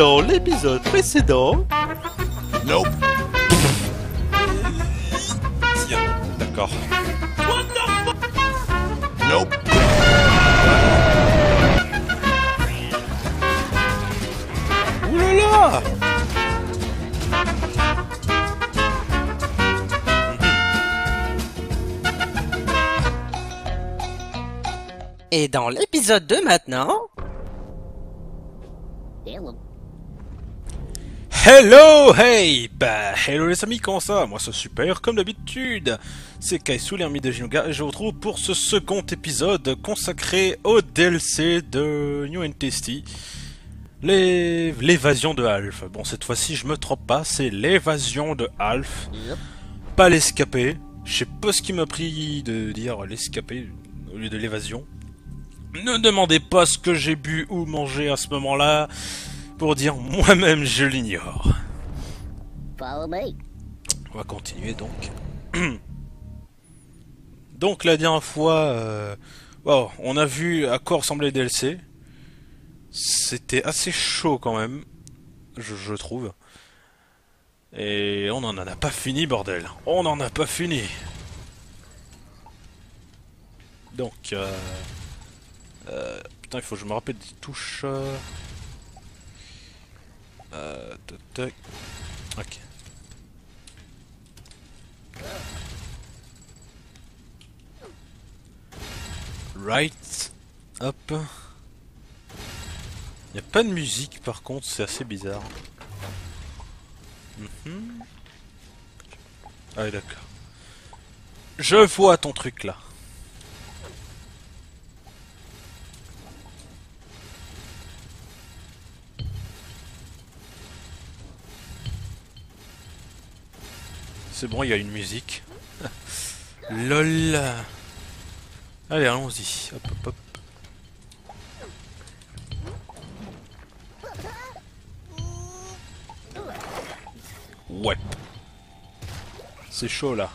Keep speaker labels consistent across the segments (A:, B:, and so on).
A: dans l'épisode précédent.
B: Nope.
C: Tiens, d'accord.
B: Nope.
C: Ouh là là
D: Et dans l'épisode de maintenant...
C: Hello, hey Bah, hello les amis, comment ça Moi c'est super, comme d'habitude C'est Kaisu, l'ami de Jinuga, et je vous retrouve pour ce second épisode consacré au DLC de New and Tasty. L'évasion de Alf. Bon, cette fois-ci, je me trompe pas, c'est l'évasion de Alf. Pas l'escapé. Je sais pas ce qui m'a pris de dire l'escapé au lieu de l'évasion. Ne demandez pas ce que j'ai bu ou mangé à ce moment-là pour dire moi-même je l'ignore. On va continuer donc. donc la dernière fois, euh, bon, on a vu à quoi ressemblait le DLC. C'était assez chaud quand même, je, je trouve. Et on n'en a pas fini, bordel. On n'en a pas fini. Donc, euh, euh, putain, il faut que je me rappelle des touches. Euh. Ok. Right. Hop. Il a pas de musique par contre, c'est assez bizarre. Mhm. Ah d'accord. Je vois ton truc là. C'est bon, il y a une musique. LOL. Allez, allons-y. Hop, hop, hop. Ouais. C'est chaud là.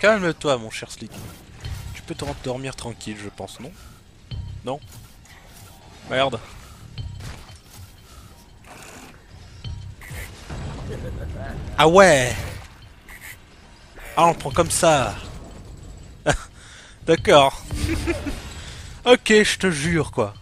C: Calme-toi, mon cher Slick. Tu peux te dormir tranquille, je pense, non? Non? Merde. Ah ouais Ah, on prend comme ça D'accord. ok, je te jure, quoi.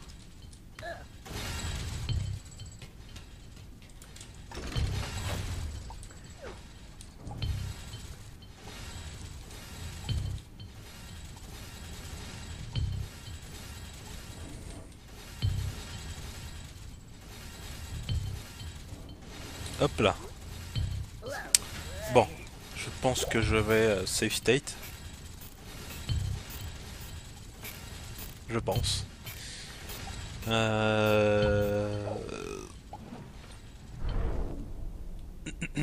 C: Hop là. Je pense que je vais euh, save state. Je pense. Euh...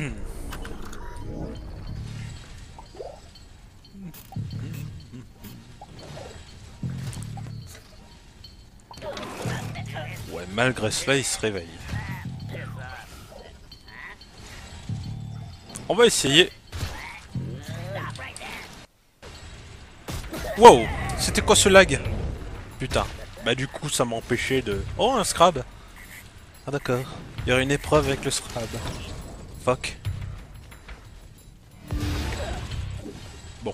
C: Ouais, malgré cela, il se réveille. On va essayer. Wow C'était quoi ce lag Putain. Bah du coup ça m'a empêché de... Oh un scrab Ah d'accord. Il y aurait une épreuve avec le scrab. Fuck. Bon.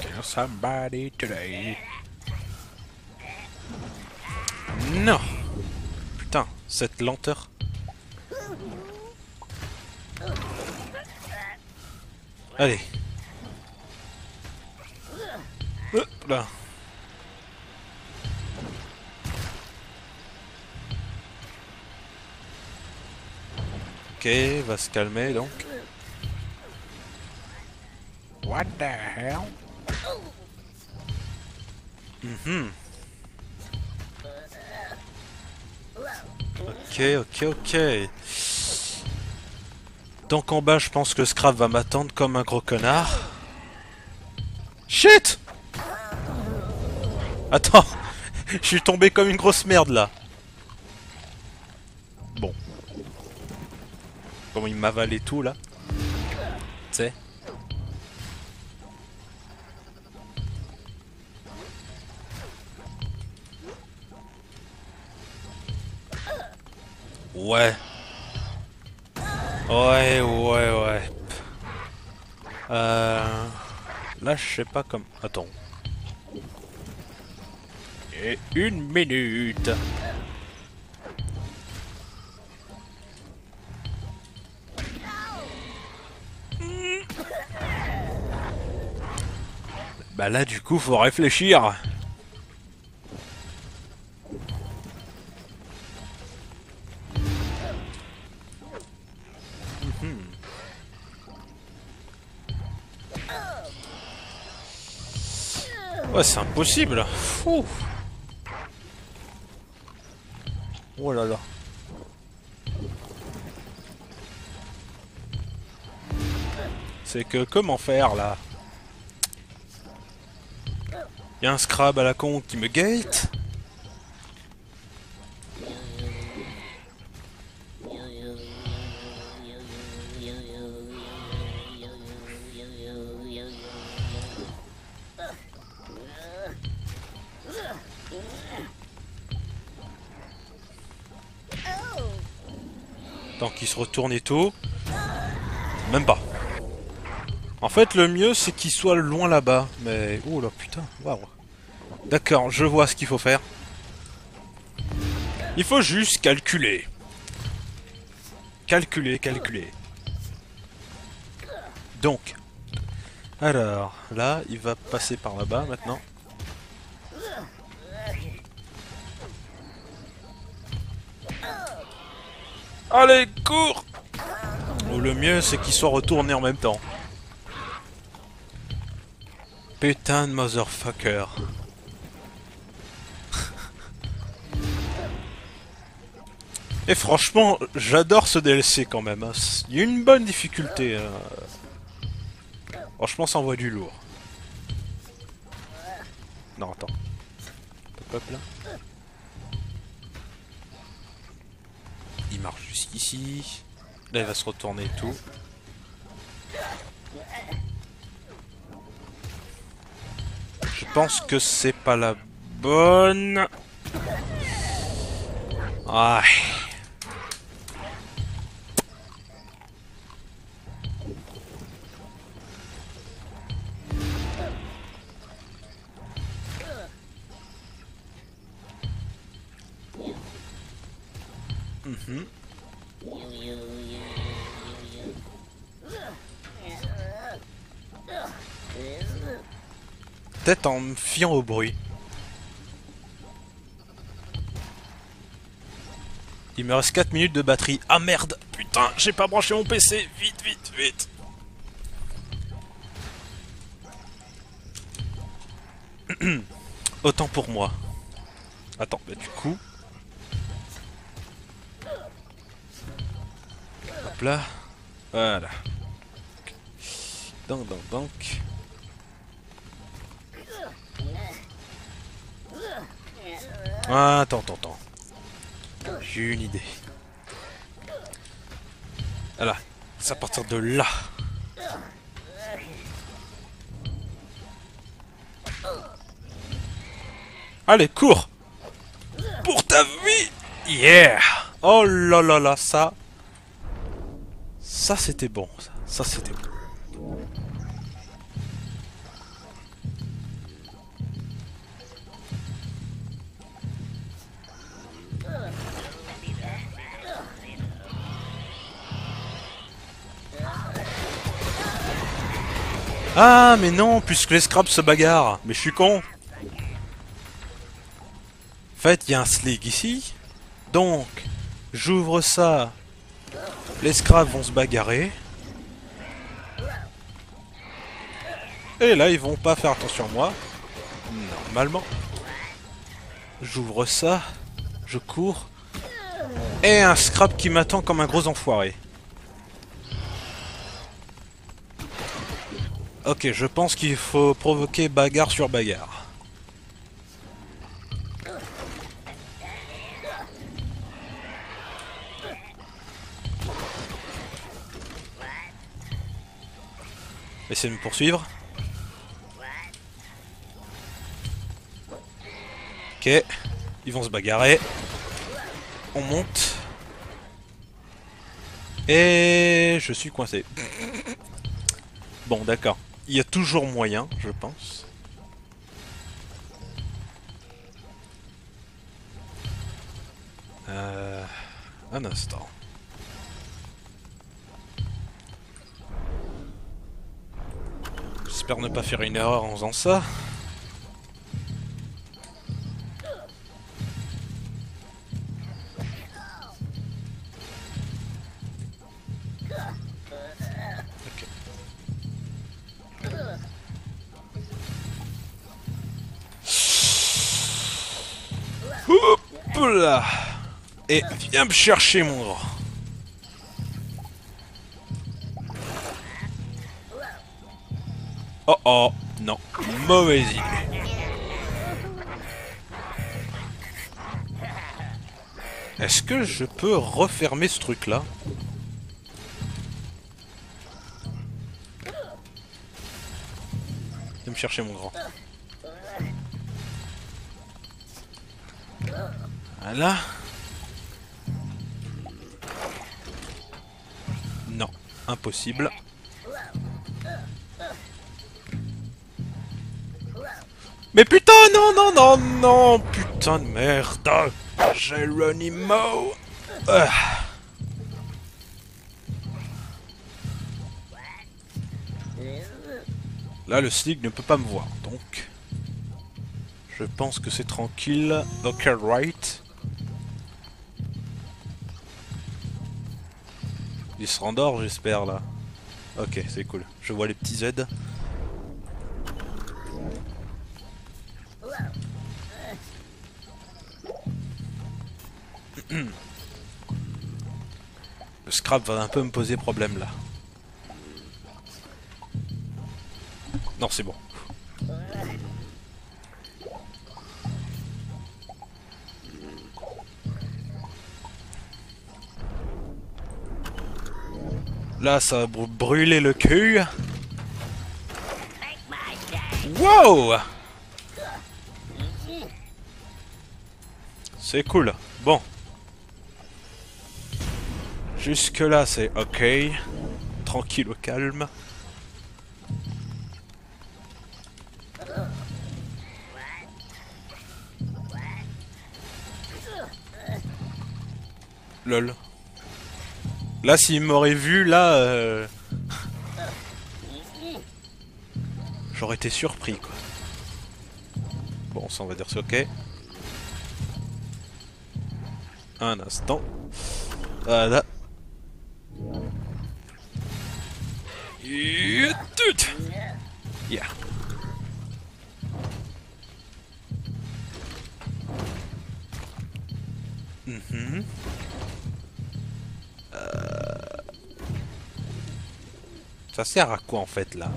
C: Kill somebody today. Cette lenteur. Allez. Hop là. Ok, va se calmer donc. What the hell? Mhm. Ok, ok, ok. Donc en bas, je pense que Scrap va m'attendre comme un gros connard. Shit Attends Je suis tombé comme une grosse merde, là. Bon. Comment il m'avale et tout, là. Tu sais Ouais. Ouais, ouais, ouais. Euh... Là, je sais pas comme... Attends. Et une minute. Bah là, du coup, faut réfléchir. Ouais, c'est impossible. Oh là là. C'est que comment faire là? Y a un scrab à la con qui me gate Tant qu'il se retourne et tout. Même pas. En fait, le mieux, c'est qu'il soit loin là-bas. Mais... Oh là, putain. Waouh. D'accord, je vois ce qu'il faut faire. Il faut juste calculer. Calculer, calculer. Donc. Alors, là, il va passer par là-bas maintenant. Allez, cours Ou le mieux, c'est qu'il soit retourné en même temps. Putain de motherfucker. Et franchement, j'adore ce DLC quand même. hein. Il y a une bonne difficulté. euh. Franchement, ça envoie du lourd. Non, attends. Hop, là. Il marche jusqu'ici. Là, il va se retourner et tout. Je pense que c'est pas la bonne. Ah. Mhm. Peut-être en me fiant au bruit. Il me reste 4 minutes de batterie. Ah merde Putain, j'ai pas branché mon PC Vite, vite, vite Autant pour moi. Attends, bah du coup... Hop là. Voilà. Donc, donc, donc. Ah, attends, attends, attends. J'ai une idée. Voilà. C'est à partir de là. Allez, cours Pour ta vie Yeah Oh là là là, ça... Ça, c'était bon, ça. C'était bon. Ah, mais non, puisque les scraps se bagarrent. Mais je suis con. En fait, il y a un slig ici. Donc, j'ouvre ça. Les scraps vont se bagarrer. Et là, ils vont pas faire attention à moi. Normalement. J'ouvre ça. Je cours. Et un scrap qui m'attend comme un gros enfoiré. Ok, je pense qu'il faut provoquer bagarre sur bagarre. Essayez de me poursuivre. Ok. Ils vont se bagarrer. On monte. Et je suis coincé. Bon, d'accord. Il y a toujours moyen, je pense. Euh, un instant. J'espère ne pas faire une erreur en faisant ça. Et viens me chercher mon grand. Oh oh, non, mauvaise idée. Est-ce que je peux refermer ce truc là Viens me chercher mon grand. Voilà. Non, impossible. Mais putain, non, non, non, non, putain de merde. Geronimo. Ah. Là, le sneak ne peut pas me voir, donc... Je pense que c'est tranquille. Ok, right. Il se rendort, j'espère, là. Ok, c'est cool. Je vois les petits Z. Le scrap va un peu me poser problème, là. Non, c'est bon. Là, ça va br- brûler le cul. Wow C'est cool. Bon. Jusque là, c'est ok. Tranquille au calme. Lol. Là, s'il m'aurait vu, là... euh, J'aurais été surpris, quoi. Bon, ça, on va dire c'est ok. Un instant. Voilà. Tout. Yeah. Mhm. Ça sert à quoi en fait là?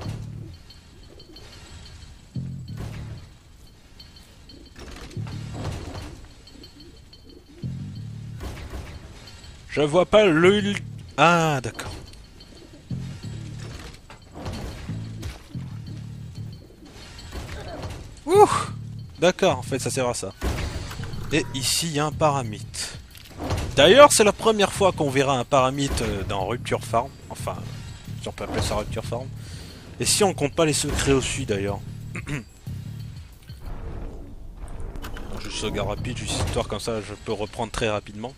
C: Je vois pas le... Ah d'accord. D'accord, en fait ça sert à ça. Et ici il y a un paramite. D'ailleurs c'est la première fois qu'on verra un paramite euh, dans Rupture Farm. Enfin, si on peut appeler ça Rupture Farm. Et si on compte pas les secrets au-dessus d'ailleurs. Juste sauvegarde rapide, juste histoire comme ça je peux reprendre très rapidement.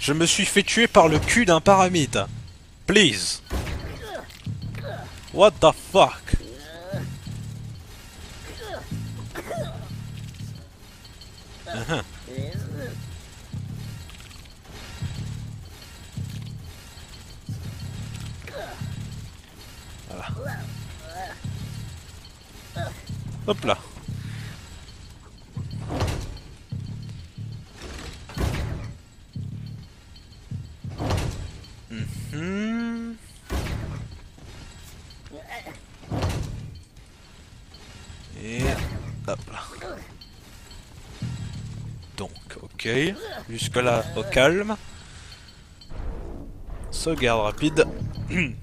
C: Je me suis fait tuer par le cul d'un paramite. Please. What the fuck? Uh-huh. Voilà. Hop. Donc, ok. Jusque là, au calme. Sauvegarde rapide. Il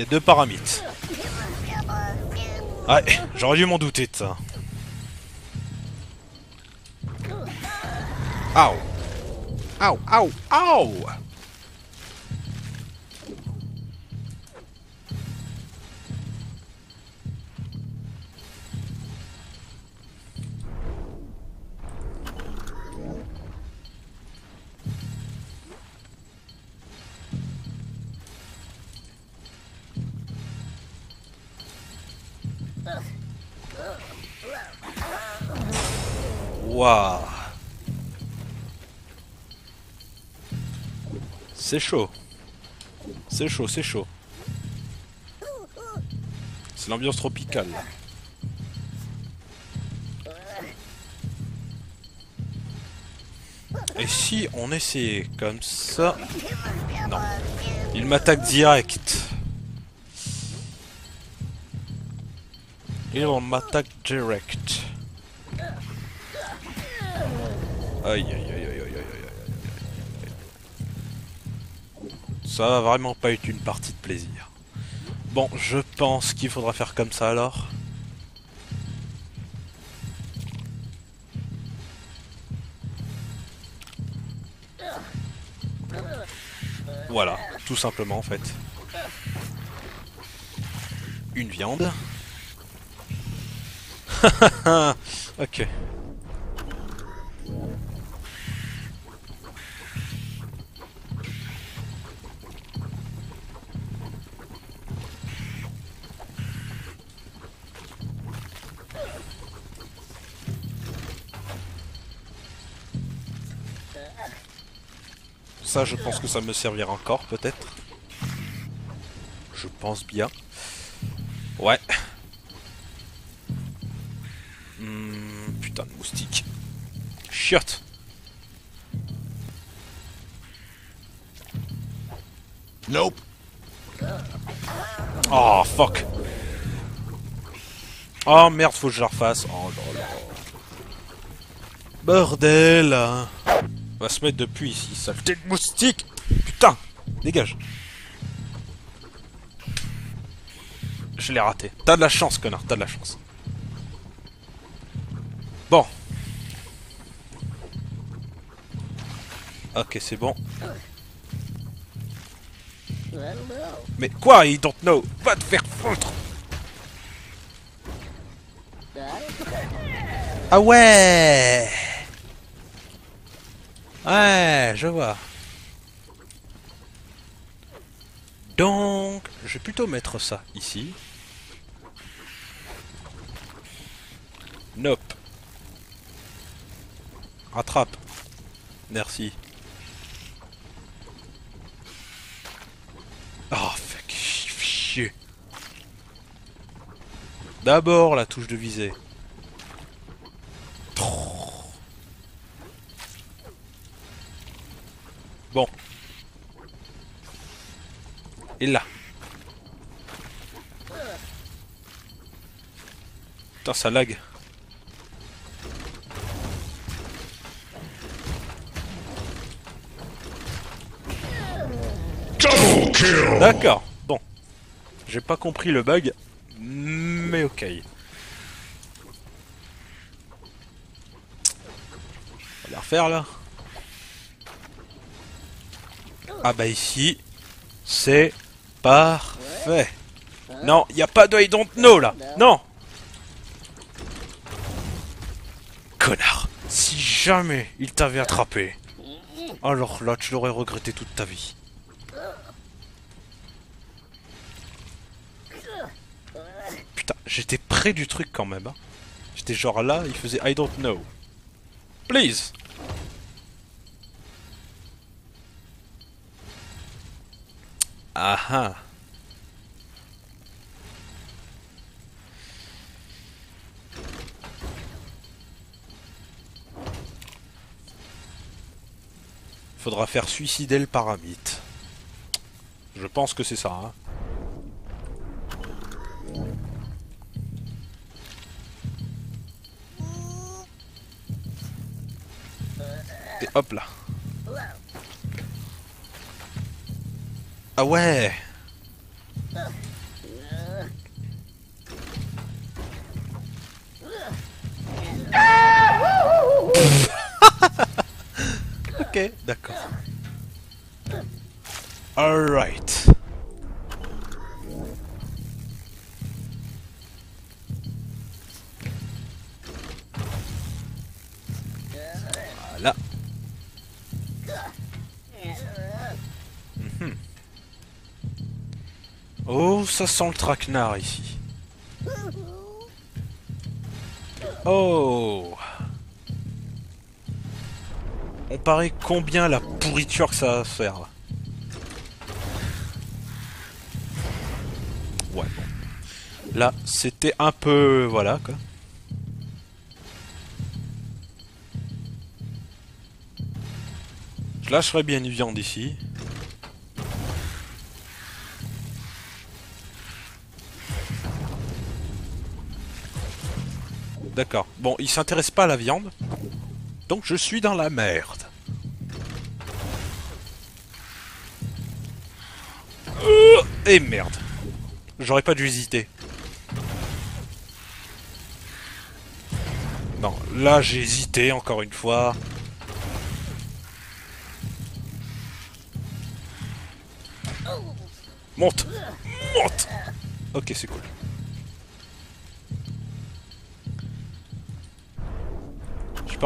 C: y a deux paramètres. Ouais, j'aurais dû m'en douter de ça. C'est chaud. C'est chaud, c'est chaud. C'est l'ambiance tropicale. Et si on essayait comme ça? Non. Il m'attaque direct. Il m'attaque direct. Aïe aïe aïe Ça va vraiment pas être une partie de plaisir. Bon, je pense qu'il faudra faire comme ça alors. Voilà, tout simplement en fait. Une viande. ok. Ça, je pense que ça me servira encore, peut-être. Je pense bien. Ouais. Hmm, putain de moustique. Chiotte
B: Nope.
C: Oh, fuck Oh merde, faut que je la refasse. Oh là là. Bordel va se mettre depuis ici, saleté de moustique Putain Dégage Je l'ai raté. T'as de la chance, connard, t'as de la chance. Bon. Ok, c'est bon. Mais quoi, il don't know Va te faire foutre Ah ouais Ouais, je vois. Donc, je vais plutôt mettre ça ici. Nope. Rattrape. Merci. Oh, fuck. D'abord la touche de visée. Bon. Et là. Putain, ça lag. D'accord. Bon. J'ai pas compris le bug. Mais ok. On va la refaire là. Ah bah ici, c'est parfait. Non, il a pas de I don't know là. Non. Connard. Si jamais il t'avait attrapé, alors là tu l'aurais regretté toute ta vie. Putain, j'étais près du truc quand même. hein. J'étais genre là, il faisait I don't know. Please. Ah Faudra faire suicider le paramite. Je pense que c'est ça. Hein. Et hop là. Ouais Ok, d'accord. Alright. Sent le traquenard ici. Oh On paraît combien la pourriture que ça va faire là. Ouais, bon. Là, c'était un peu... Voilà, quoi. Je lâcherai bien une viande ici. D'accord. Bon, il s'intéresse pas à la viande. Donc je suis dans la merde. Euh, et merde. J'aurais pas dû hésiter. Non, là j'ai hésité encore une fois. Monte Monte Ok, c'est cool.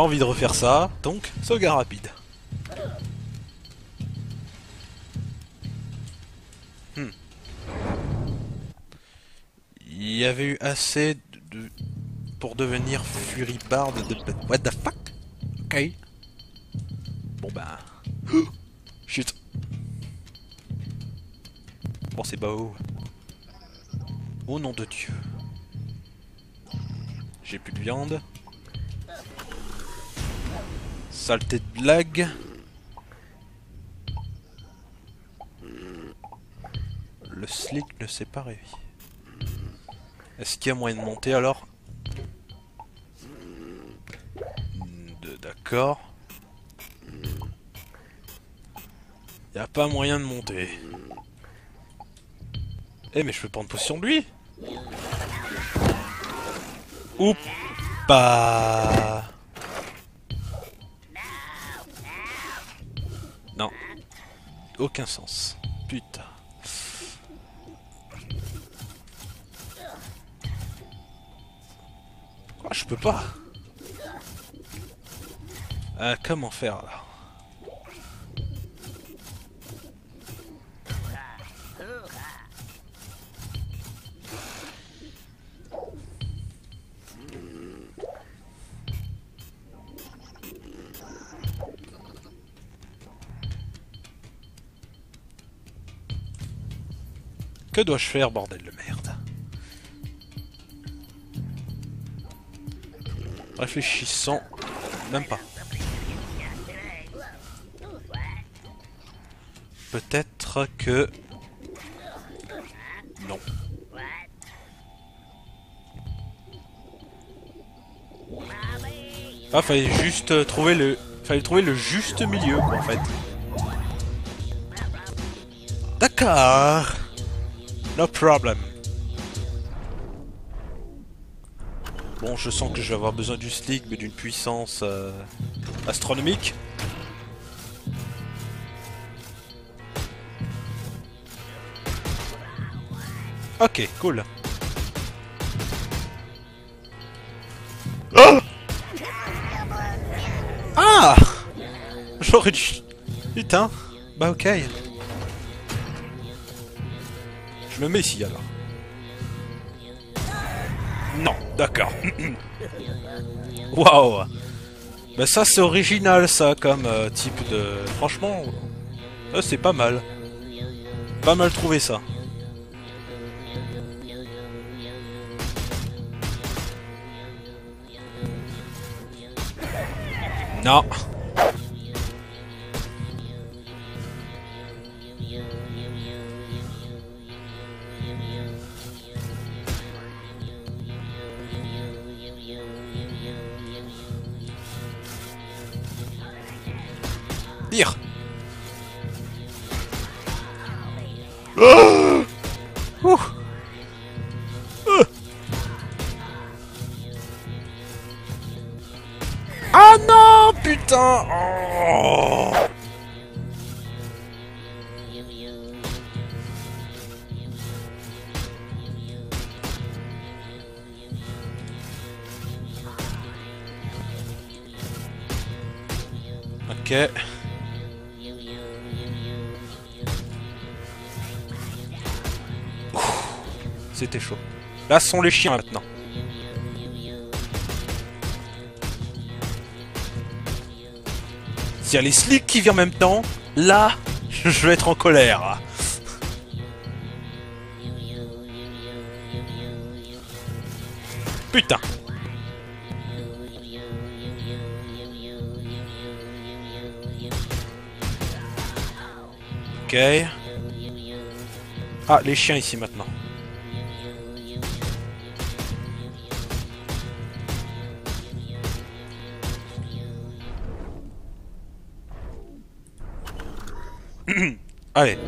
C: Pas envie de refaire ça, donc sauvegarde rapide. Hmm. Il y avait eu assez de... pour devenir furibard de... What the fuck? Ok. Bon bah... Chut. Bon c'est beau. Au nom de Dieu. J'ai plus de viande. Saleté de blague. Le slick ne s'est pas réveillé. Est-ce qu'il y a moyen de monter alors De- D'accord. Il a pas moyen de monter. Eh mais je peux prendre possession de lui Ou pas Aucun sens. Putain. Quoi, je peux pas? Euh, comment faire là Que dois-je faire, bordel de merde? Réfléchissons. Même pas. Peut-être que... Non. Ah, fallait juste trouver le... Fallait trouver le juste milieu, en fait. D'accord. No problem. Bon, je sens que je vais avoir besoin du slick, mais d'une puissance euh, astronomique. Ok, cool. Oh ah J'aurais dû... Putain. Bah ok. Me mets ici alors. Non, d'accord. Waouh Bah ça c'est original ça comme euh, type de... Franchement, euh, c'est pas mal. Pas mal trouvé ça. Non. C'était chaud. Là, sont les chiens maintenant. S'il y a les slicks qui viennent en même temps, là, je vais être en colère. Putain. Ah, les chiens ici maintenant. Allez.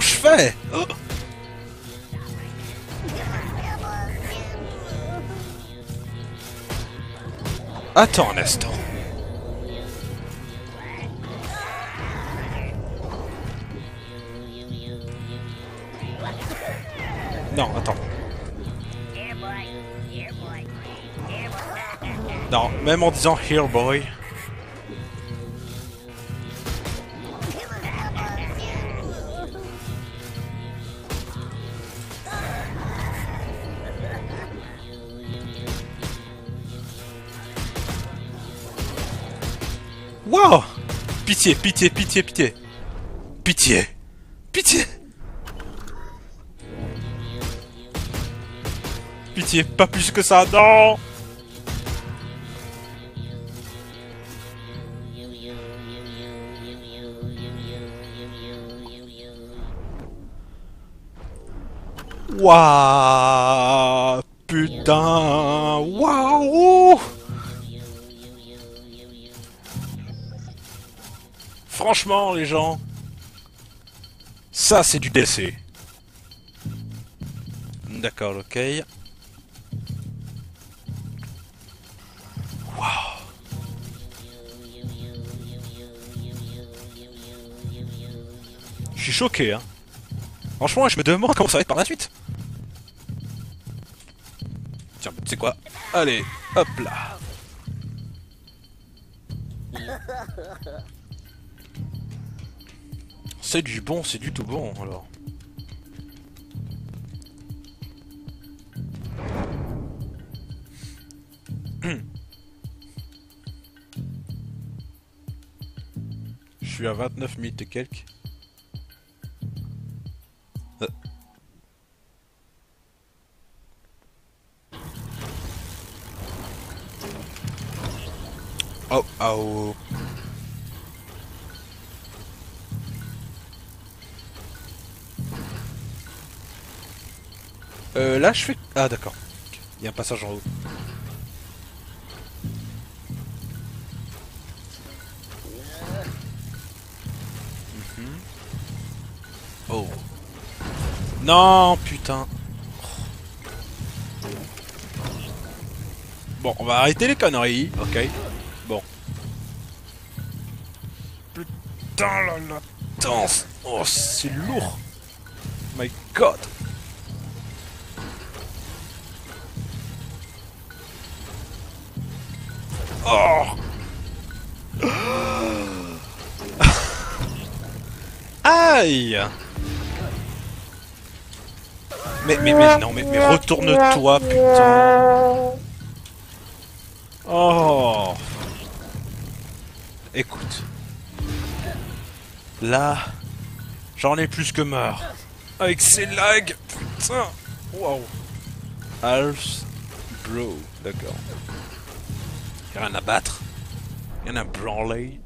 C: Je fais? Attends un instant. Non, attends. Non, même en disant Here Boy. Pitié, pitié, pitié, pitié. Pitié. Pitié. Pitié, pas plus que ça, non Putain Franchement, les gens, ça c'est du DLC. D'accord, ok. Je suis choqué, hein. Franchement, je me demande comment ça va être par la suite. Tiens, tu sais quoi? Allez, hop là. C'est du bon, c'est du tout bon, alors. Je suis à 29 minutes et quelques. Euh. Oh, oh. Euh, là, je fais... Ah, d'accord. Il y a un passage en haut. Mhm. Oh. Non, putain. Bon, on va arrêter les conneries, ok. Bon. Putain, la latence. Oh, c'est lourd. My god. Oh. Aïe mais, mais, mais, non, mais, mais retourne-toi, putain Oh Écoute. Là, j'en ai plus que marre. Avec ces lags, putain Waouh Half Bro, d'accord. Y'a rien à battre. Il y en a un branlé.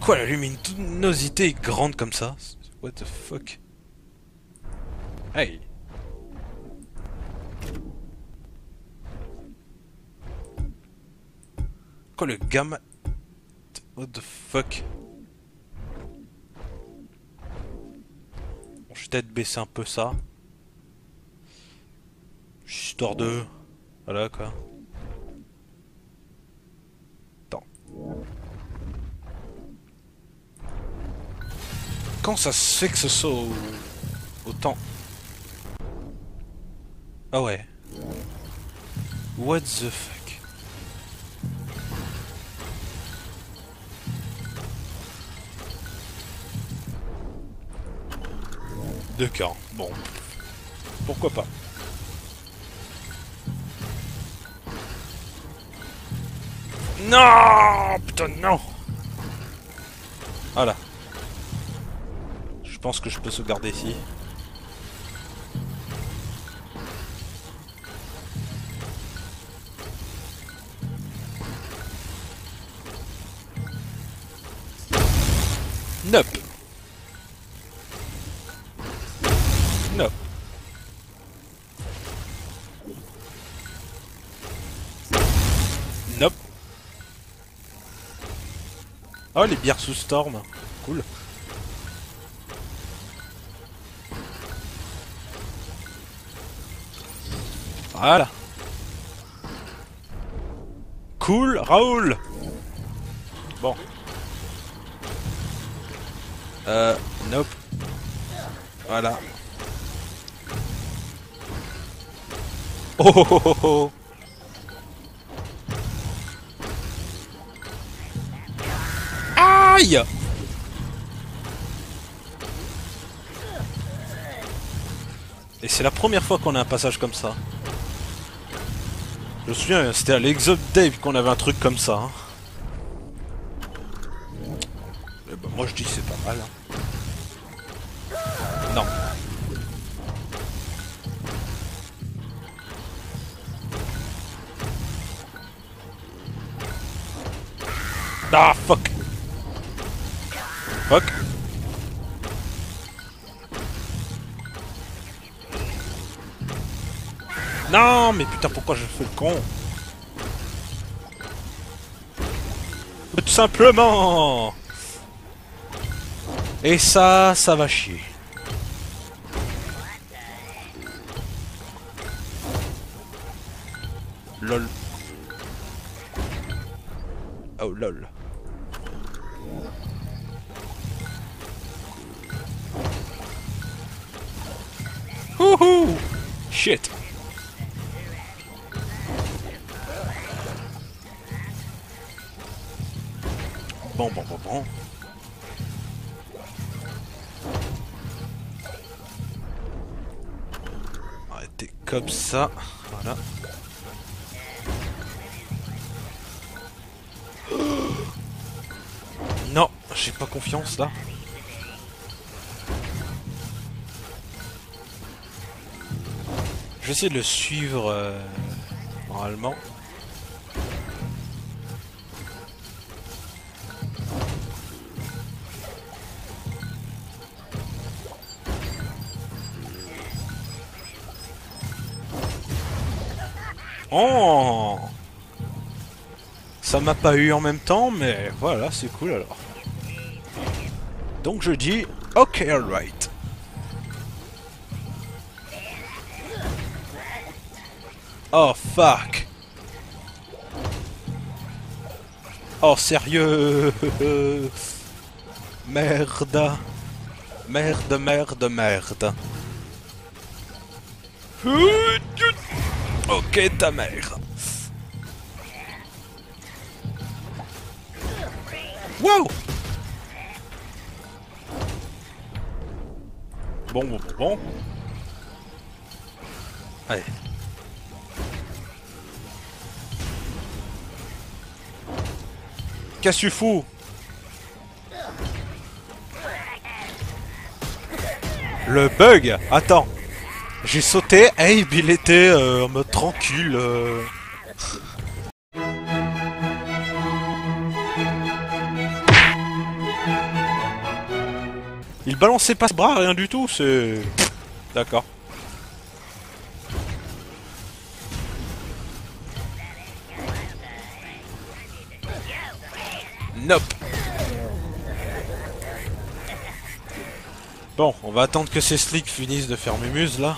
C: Quoi, la luminosité est grande comme ça? What the fuck? Hey Quoi, le gamma... What the fuck? Bon, je vais peut-être baisser un peu ça. Histoire de... Voilà, quoi. Attends. Quand ça se fait que ce soit au- autant... Ah ouais. What the fuck? Deux cas. Bon. Pourquoi pas? Non Putain, non Voilà. Je pense que je peux sauvegarder ici. Oh, les bières sous storm. Cool. Voilà. Cool, Raoul. Bon. Euh, nope. Voilà. Oh oh oh oh Et c'est la première fois qu'on a un passage comme ça. Je me souviens, c'était à l'Exode Dave qu'on avait un truc comme ça. hein. Mais putain pourquoi je fais le con Tout simplement Et ça, ça va chier. LOL. Oh lol. Wouhou Shit Bon, bon, bon, bon. Arrêtez comme ça. Voilà. Non, j'ai pas confiance là. Je vais essayer de le suivre euh, normalement. Oh Ça m'a pas eu en même temps, mais voilà, c'est cool alors. Donc je dis, ok, alright. Oh fuck Oh sérieux Merde Merde, merde, merde. Ta mère. Wow Bon, bon, bon. Allez. Qu'est-ce que tu Le bug Attends. J'ai sauté, et il était euh, en mode tranquille. Euh. Il balançait pas ce bras, rien du tout, c'est... D'accord. Nope. Bon, on va attendre que ces slicks finissent de faire mémuse là.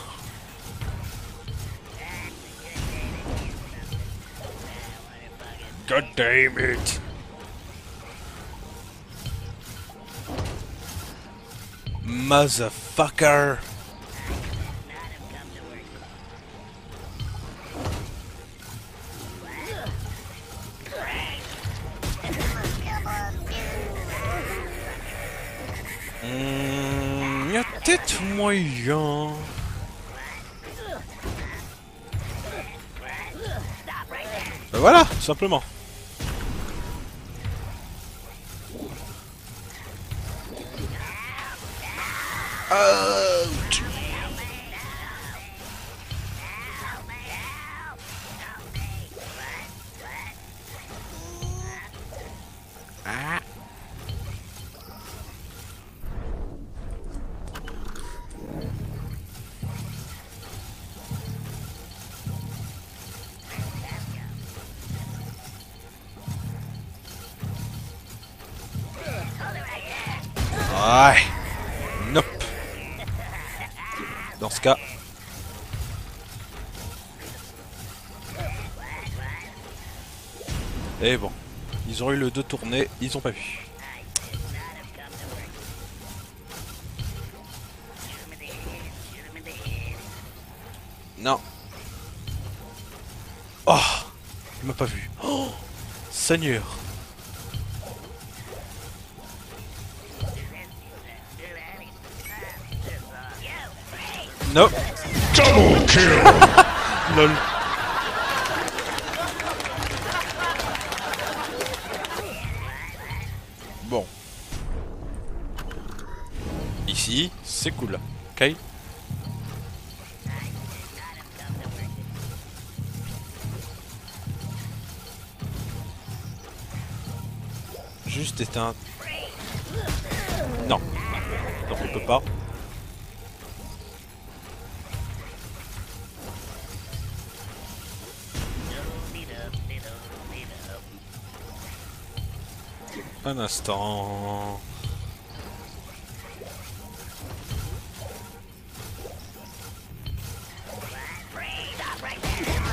C: God damn it. Motherfucker. Hmm, y a peut-être moyen. Ben voilà, simplement. Ouais. Nope. Dans ce cas. Et bon. Ils ont eu le deux tourné, ils ont pas vu. Non. Oh Il m'a pas vu. Oh Seigneur Nope
B: Double kill!
C: Lol. Bon. Ici, c'est cool. Ok Juste éteint. Un instant.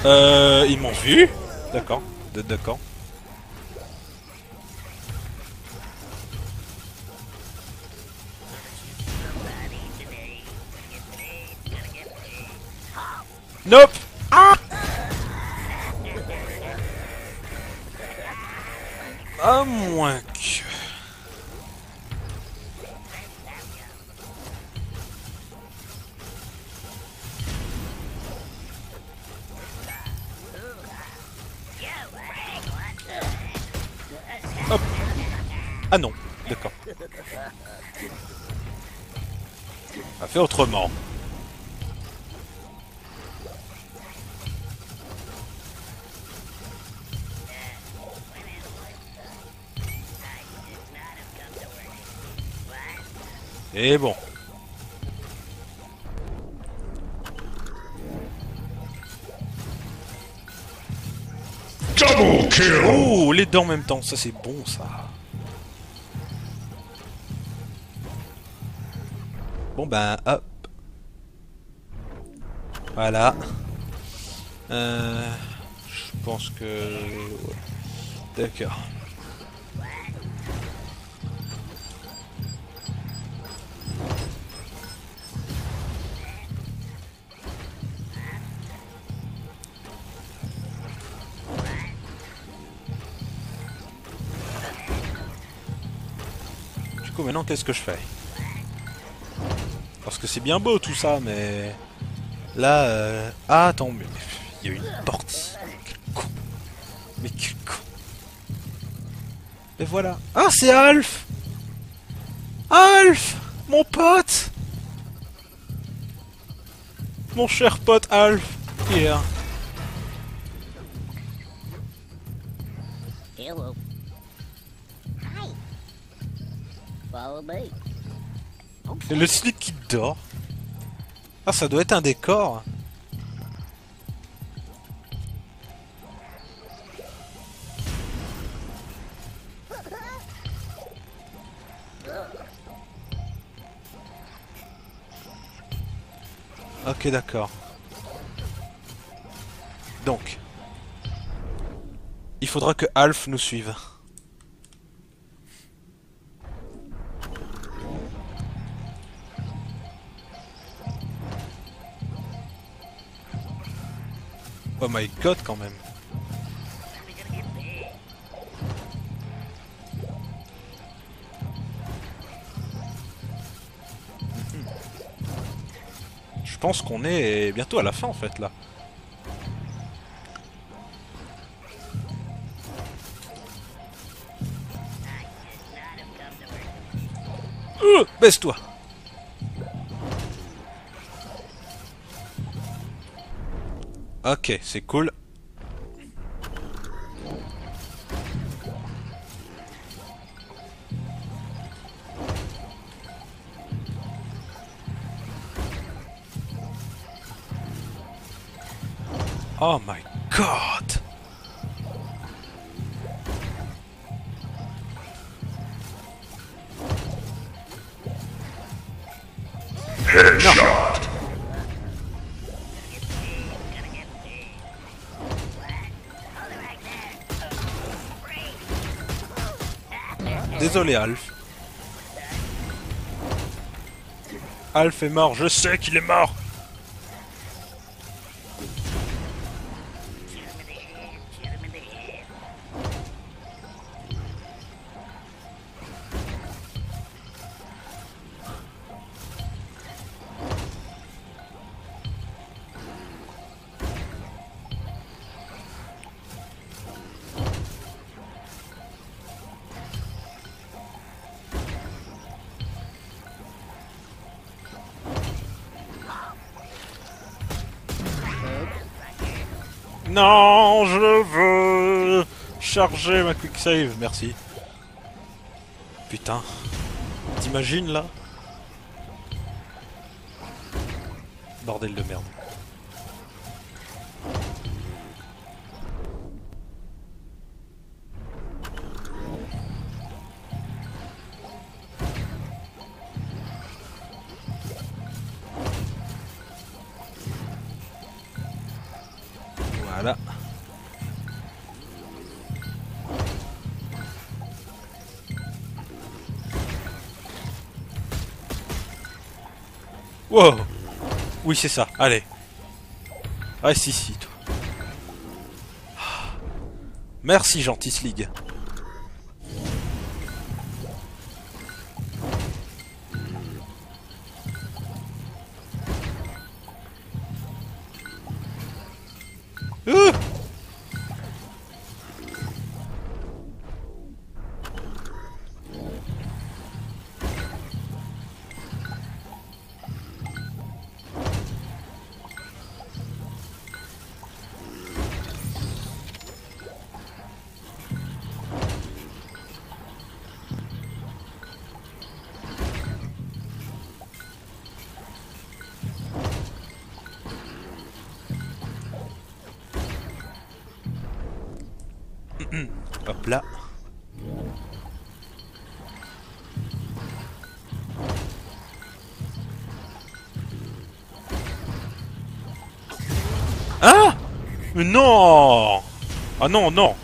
C: Euh, ils m'ont vu D'accord, d'accord. Nope À moins que... Ah non, d'accord. On va faire autrement. Et bon.
B: Double kill!
C: Oh, les deux en même temps, ça c'est bon ça. Bon ben, hop. Voilà. Euh, je pense que... D'accord. Qu'est-ce que je fais Parce que c'est bien beau tout ça, mais... Là, euh... Ah, attends, mais... Il y a une porte ici. Quel con. Mais quel con. Et voilà. Ah, c'est Alf Alf Mon pote Mon cher pote Alf Hier.
E: Hello.
C: Le slip qui dort. Ah, ça doit être un décor. Ok, d'accord. Donc, il faudra que Alf nous suive. Oh my god quand même. Je pense qu'on est bientôt à la fin en fait là. Euh, Baisse-toi Ok, c'est cool. Oh my god! Désolé Alf. Alf est mort, je sais qu'il est mort charger ma quick save, merci. Putain. T'imagines là? Bordel de merde. C'est ça, allez. Reste ici, toi. Merci, gentil Slig. Non Ah non, non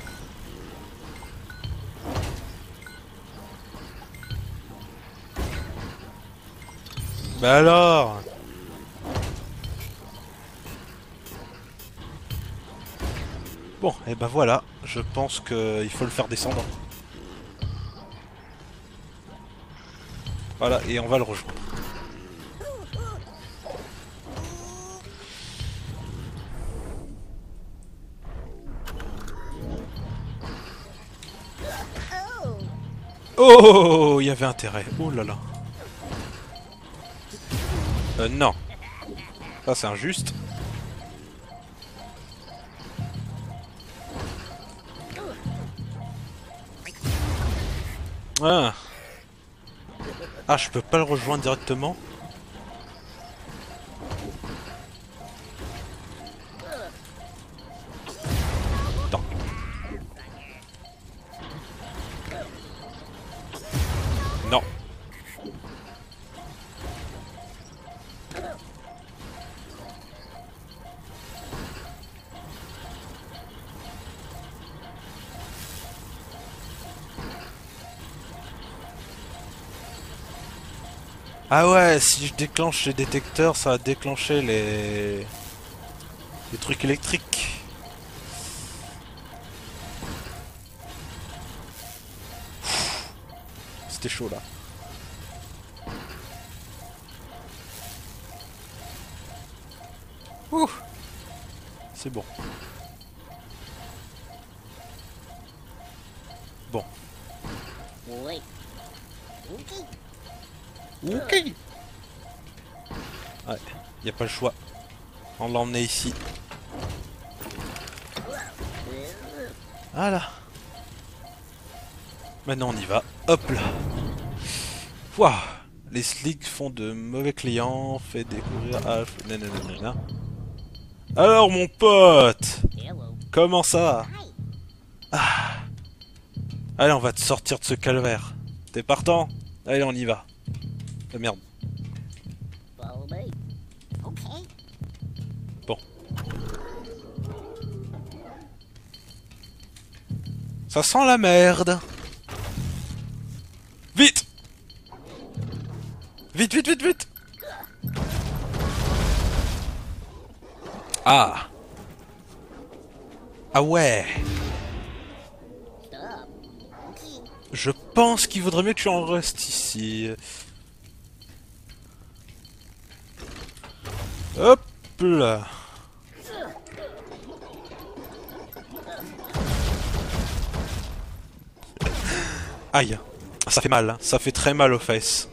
C: Bah alors Bon, et ben voilà, je pense qu'il faut le faire descendre. Voilà, et on va le rejoindre. Oh, il y avait intérêt. Oh là là. Euh, non. Ça, c'est injuste. Ah. Ah, je peux pas le rejoindre directement si je déclenche les détecteurs, ça va déclencher les... les trucs électriques. C'était chaud là. Ouh. C'est bon. Bon. Pas le choix. On l'a emmené ici. Voilà. Maintenant on y va. Hop là. Les slicks font de mauvais clients, fait découvrir ah, nanana. Alors mon pote, comment ça Ah. Allez, on va te sortir de ce calvaire. T'es partant? Allez, on y va. Ah merde. Ça sent la merde. Vite Vite, vite, vite, vite Ah Ah ouais. Je pense qu'il vaudrait mieux que tu en restes ici. Hop là Aïe Ça fait mal, hein. ça fait très mal aux fesses.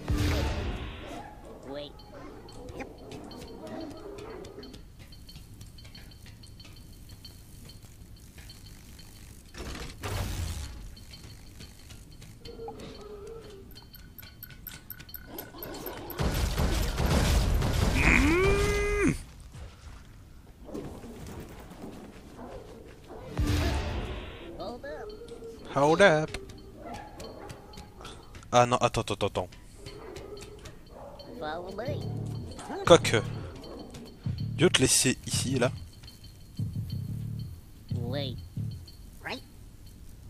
C: Attends, attends, attends. Quoique. Dieu te laisser ici, là.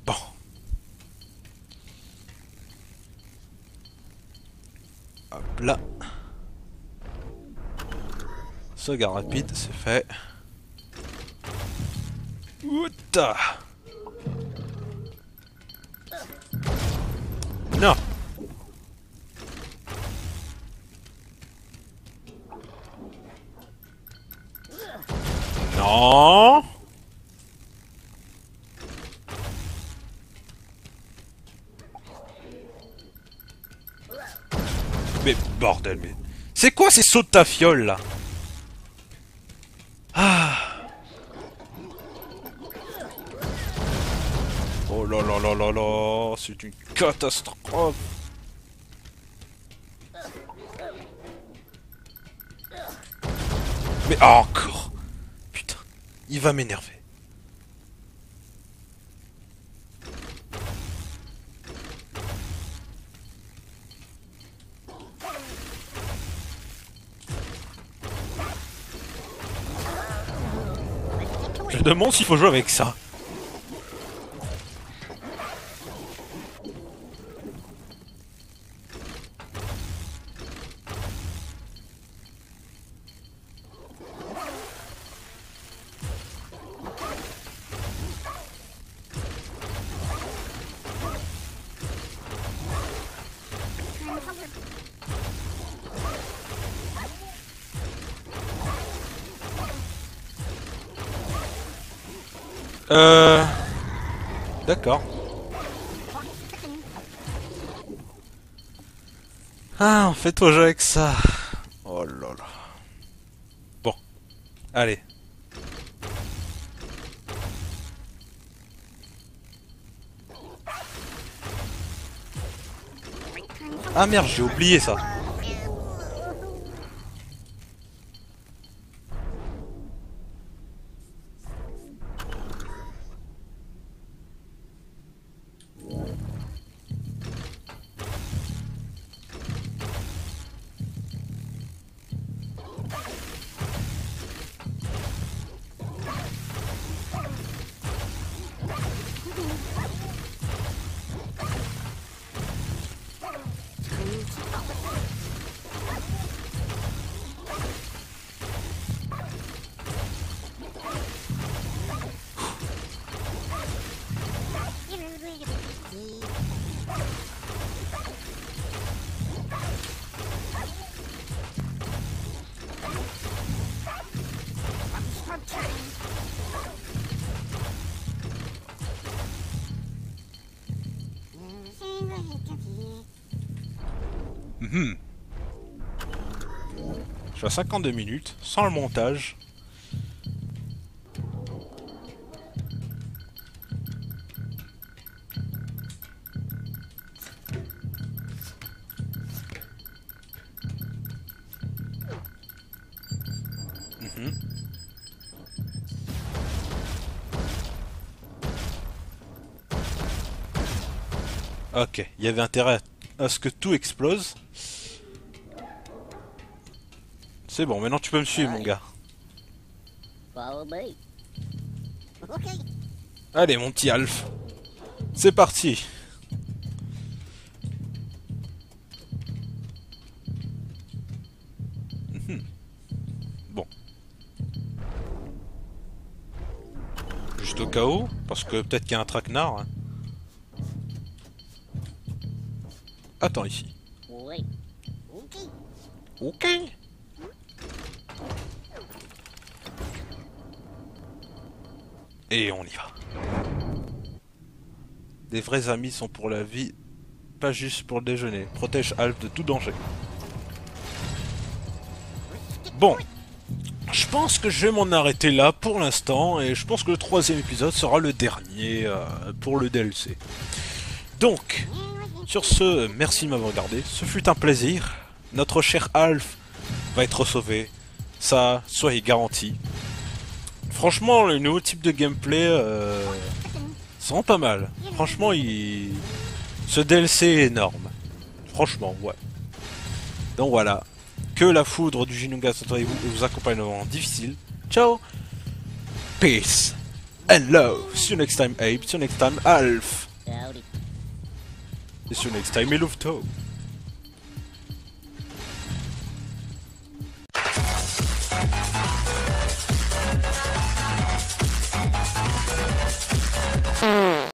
C: Bon. Hop là. Sauvegarde rapide, c'est fait. Outa Non Mais bordel, mais... C'est quoi ces sauts de ta fiole, là? Ah. Oh là là là là là C'est une catastrophe. Mais encore va m'énerver. Je demande s'il faut jouer avec ça. Euh... D'accord. Ah, on fait toi jouer avec ça. Oh là là. Bon. Allez. Ah merde, j'ai oublié ça. 52 minutes, sans le montage. Mhm. Ok, il y avait intérêt à ce que tout explose. C'est bon, maintenant tu peux me suivre, mon gars.
E: Follow me. Okay.
C: Allez, mon petit Alf. C'est parti. Mhm. Bon. Juste au cas où, parce que peut-être qu'il y a un traquenard. hein. Attends ici.
E: Okay.
C: Ok. Et on y va. Des vrais amis sont pour la vie, pas juste pour le déjeuner. Protège Alf de tout danger. Bon. Je pense que je vais m'en arrêter là pour l'instant et je pense que le troisième épisode sera le dernier euh, pour le DLC. Donc, sur ce, merci de m'avoir regardé. Ce fut un plaisir. Notre cher Alf va être sauvé. Ça, soyez garanti. Franchement, le nouveau type de gameplay, euh, ça rend pas mal. Franchement, il... ce DLC est énorme. Franchement, ouais. Donc voilà. Que la foudre du Jinunga soit et vous accompagne dans un moment difficile. Ciao Peace and love. See you next time, Abe. See you next time, Alf. See you next time, Ilufto.